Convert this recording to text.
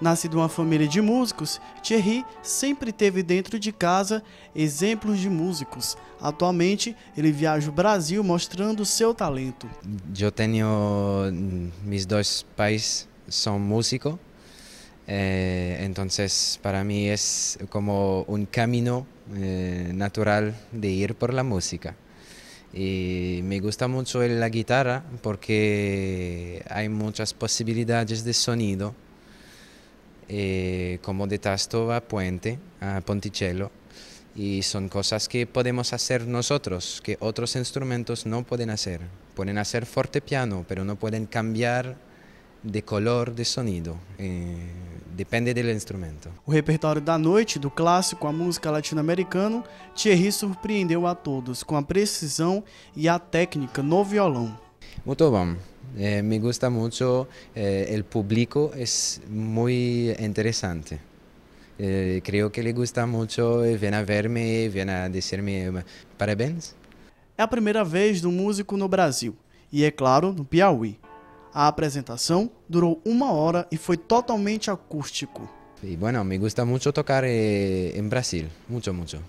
Nascido uma família de músicos, Thierry sempre teve dentro de casa exemplos de músicos. Atualmente, ele viaja o Brasil mostrando seu talento. Eu tenho meus dois pais são músicos, então para mim é como um caminho eh, natural de ir por la música. Y me gusta mucho la guitarra porque hay muchas posibilidades de sonido, eh, como de tasto a puente, a ponticello, y son cosas que podemos hacer nosotros, que otros instrumentos no pueden hacer. Pueden hacer fortepiano, pero no pueden cambiar de color, de sonido. Eh, depende do instrumento. O repertório da noite, do clássico à música latino-americano, Thierry surpreendeu a todos com a precisão e a técnica no violão. Muito bom. Eh, me gusta muito, eh, o público é muito interessante. Eh, creio que ele gusta muito e vem a ver-me, vem a dizer-me parabéns. É a primeira vez do músico no Brasil e, é claro, no Piauí. A apresentação durou uma hora e foi totalmente acústico. E bueno, me gusta muito tocar em Brasil, muito, muito.